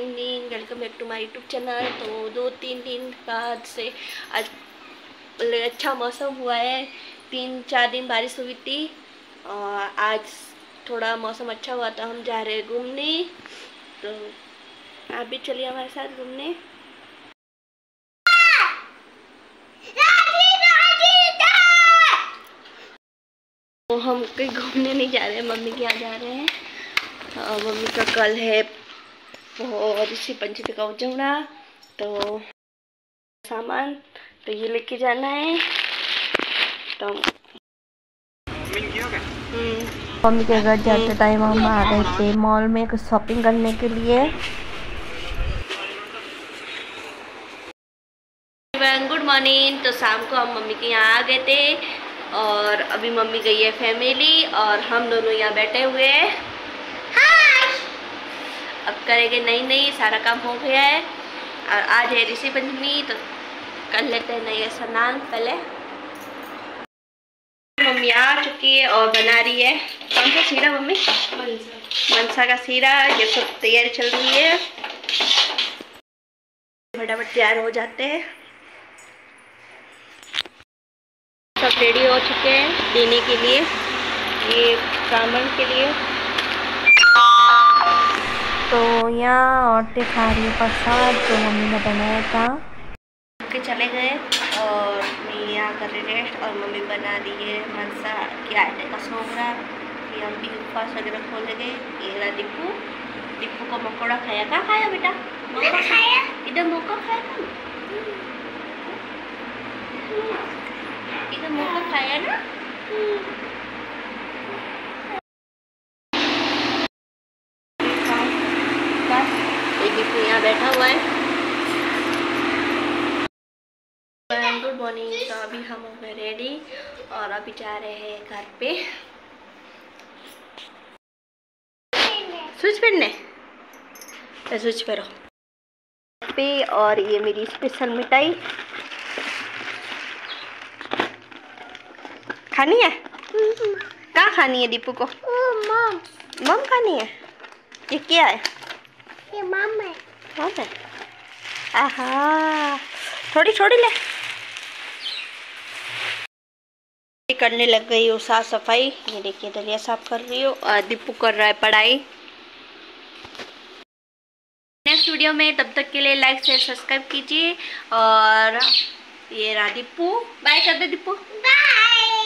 हमारा YouTube channel तो दो तीन दिन बाद से आज अच्छा मौसम हुआ है। तीन चार दिन बारिश हुई थी। और आज थोड़ा मौसम अच्छा हुआ तो हम जा रहे घूमने। तो आप भी चलिए हमारे साथ घूमने। तो हम कहीं घूमने नहीं जा रहे मम्मी के यहाँ जा रहे हैं। मम्मी का कल है और ऋषि पंचमी का उजवड़ा तो सामान तो ये लेके जाना है। तो हम्म, मम्मी के घर जाते टाइम हम आ गए थे मॉल में कुछ शॉपिंग करने के लिए। गुड मॉर्निंग तो शाम को हम मम्मी के यहाँ आ गए थे। और अभी मम्मी गई है फैमिली और हम दोनों यहाँ बैठे हुए हैं। करेंगे, नहीं नहीं, सारा काम हो गया है। और आज है ऋषि पंचमी तो कर लेते हैं नहीं स्नान पहले। मम्मी आ चुकी है और बना रही है। कौन सा सीरा, मम्मी? मनसा का सीरा, ये सब तैयारी चल रही है। फटाफट तैयार हो जाते हैं। सब रेडी हो चुके हैं, देने के लिए, ये ब्राह्मण के लिए। तो यहाँ औरतें खा रही है प्रसाद जो मम्मी ने बनाया था। के चले गए और मैं यहाँ कर रही रेस्ट और मम्मी बना रही है। मनसा के आटे का सोमरा ये हम भी उपवास वगैरह खोलेंगे ये रहा डिप्पू डिप्पू को मकोड़ा खाया। कहाँ खाया बेटा? मौका खाया। इधर मौका खाया था इधर मौका खाया ना बस ये डिप्पू यहाँ बैठा हुआ है। गुड मॉर्निंग तो अभी हम हो गए रेडी और अभी जा रहे हैं घर पे। स्विच पहनने? स्विच पे पे और ये मेरी स्पेशल मिठाई। खानी है? कहाँ खानी है दीपू को? मम। मम खानी है? ये क्या है? ये मम है। मम है? आहा, थोड़ी थोड़ी ले। करने लग गई हूँ साफ़ सफ़ाई। ये देखिए, दलिया साफ़ कर रही हो और दीपू कर रहा है पढ़ाई। नेक्स्ट वीडियो में, तब तक के लिए लाइक शेयर सब्सक्राइब कीजिए। और ये रहा दीपू। बाय कर दे दीपू। बाय